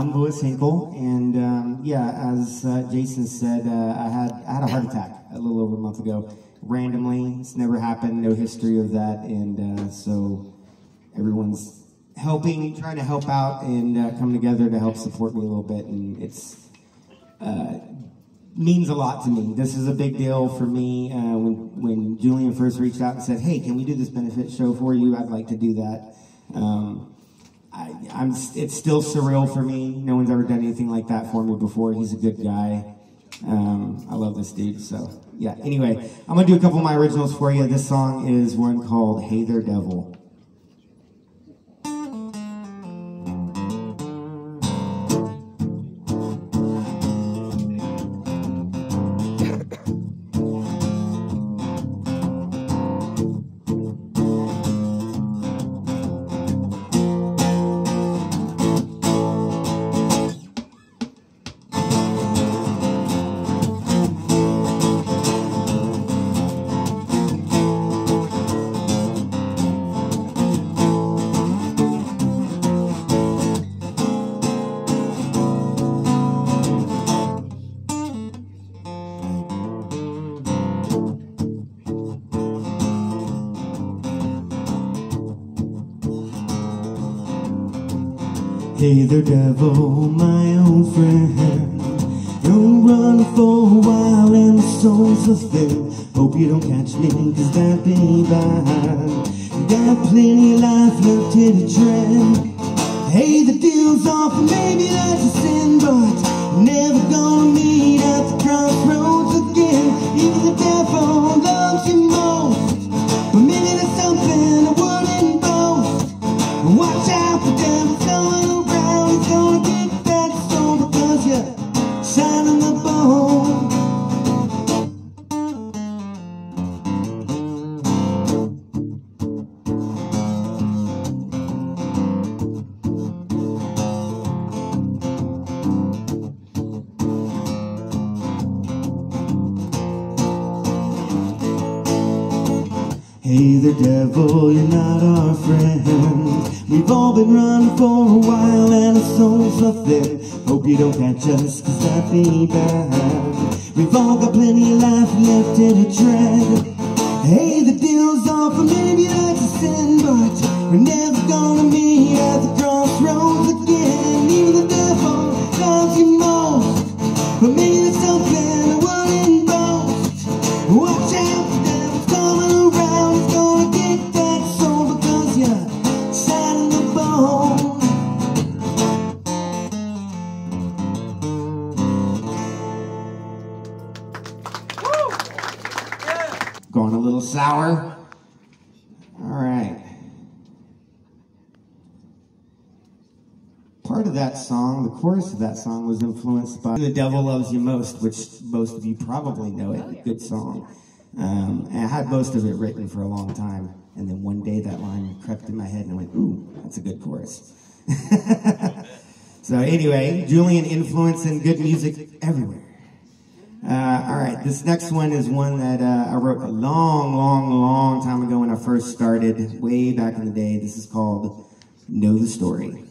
I'm Louis Hinkel, and um, yeah, as uh, Jason said, uh, I had I had a heart attack a little over a month ago, randomly. It's never happened, no history of that, and uh, so everyone's helping, trying to help out, and uh, come together to help support me a little bit, and it's uh, means a lot to me. This is a big deal for me. Uh, when when Julian first reached out and said, "Hey, can we do this benefit show for you?" I'd like to do that. Um, I, am It's still surreal for me. No one's ever done anything like that for me before. He's a good guy. Um, I love this dude. So yeah. Anyway, I'm gonna do a couple of my originals for you. This song is one called "Hey There Devil." Hey there, devil, my old friend. Don't run for a while and the soul's a thin. Hope you don't catch me, cause that'd be bad. Got plenty of life left here to dread. Hey, the deal's off, maybe that's a sin, but never gonna meet at the crossroads Hey there, devil, you're not our friend. We've all been running for a while and our souls are thin. Hope you don't catch us, cause that'd be bad. We've all got plenty of life left in a tread. Hey, the deal's off, and maybe that's a sin, but we're never gonna meet at the crossroads again. That song, the chorus of that song, was influenced by "The Devil Loves You Most," which most of you probably know it. Good song. Um, I had most of it written for a long time, and then one day that line crept in my head, and I went, "Ooh, that's a good chorus." so anyway, Julian influence and good music everywhere. Uh, all right, this next one is one that uh, I wrote a long, long, long time ago when I first started, way back in the day. This is called Know the Story.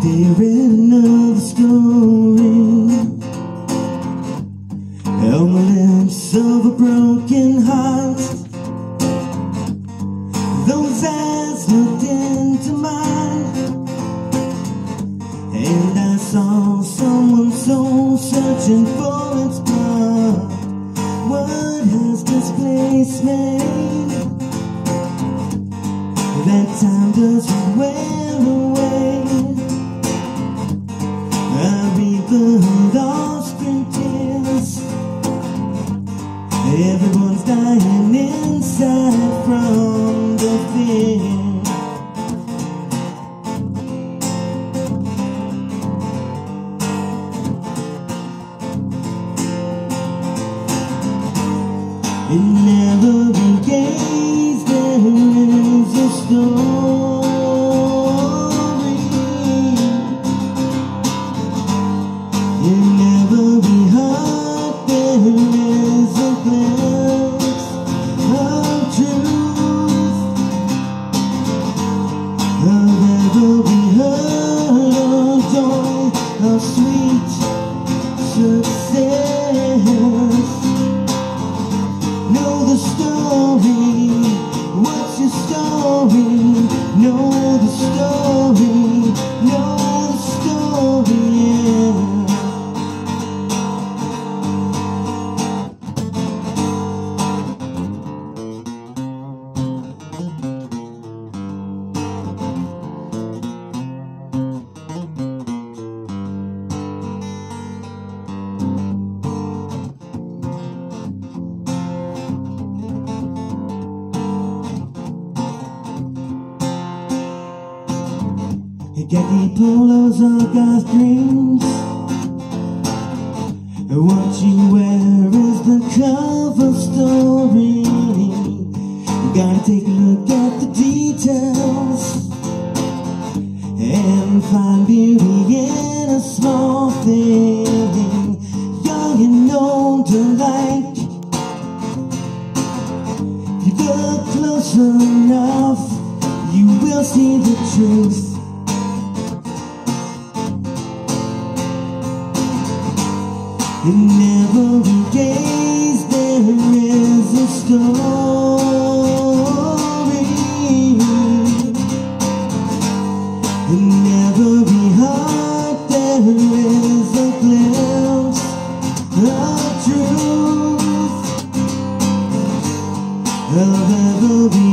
Read another story. Lips of a broken heart. Those eyes looked into mine. And I saw someone's so searching for its part What has displaced me? That time doesn't wear away story? What's your story? Know the story. Khaki polos all God's dreams And what you wear is the cover story. You Gotta take a look at the details. And find beauty in a small thing. Young and old alike. If you look close enough You will see the truth. In every gaze there is a story. In every heart there is a glimpse of truth. Of every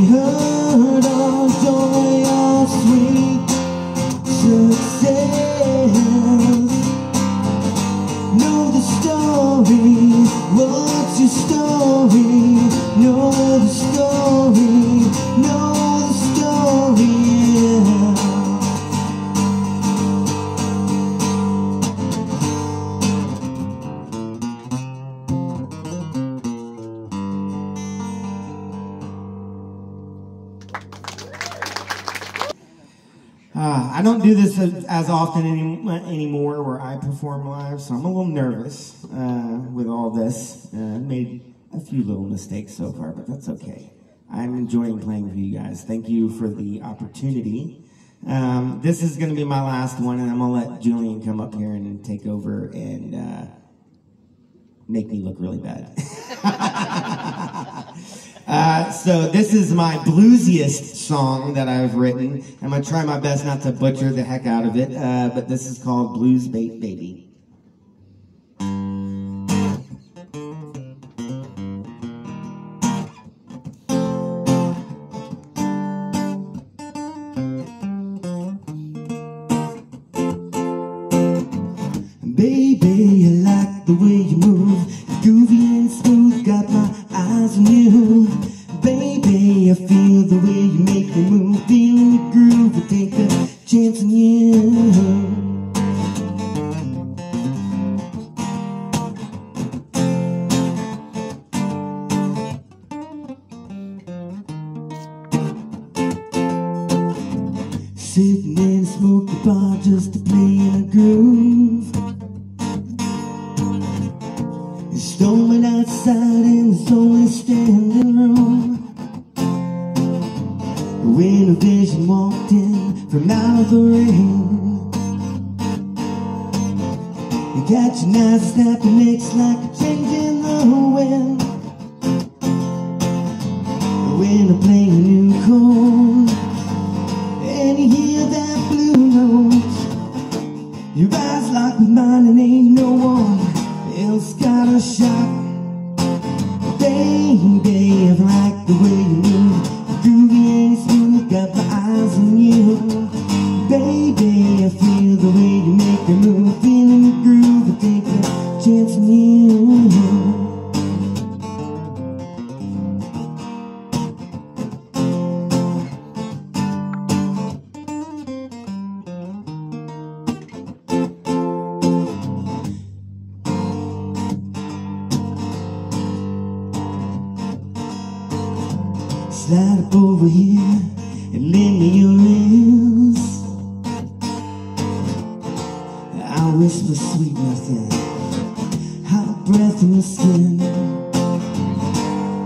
as often any, anymore where I perform live, so I'm a little nervous uh, with all this. Uh, made a few little mistakes so far, but that's okay. I'm enjoying playing for you guys. Thank you for the opportunity. Um, this is going to be my last one, and I'm going to let Julian come up here and take over and uh, make me look really bad. Uh, so this is my bluesiest song that I've written. I'm going to try my best not to butcher the heck out of it, uh, but this is called Blues Bait Baby. Baby Sitting in a smoky bar just to play in a groove. It's storming outside and there's only standing room. When a vision walked in from out of the rain. You got your knife snapping necks like a change in the wind. got mine and ain't no one else got a shot. Baby, I like the way Slide up over here and lend me your ears. I whisper sweet nothing, hot breath in your skin.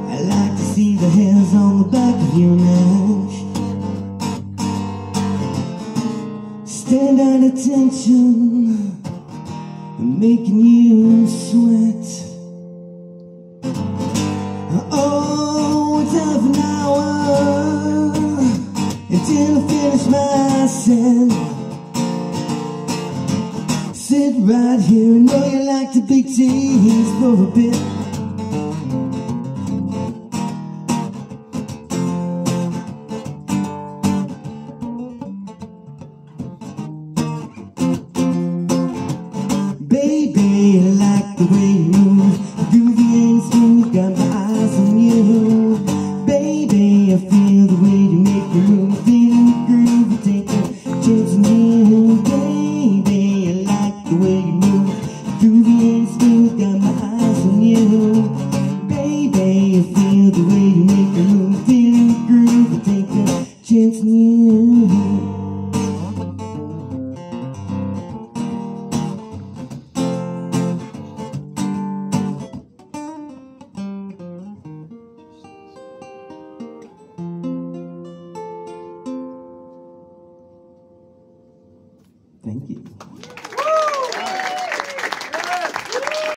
I like to see the hairs on the back of your neck. Stand at attention, and you right here. I know you like to big tease for a bit. Baby, I like the way you move Do the instant you got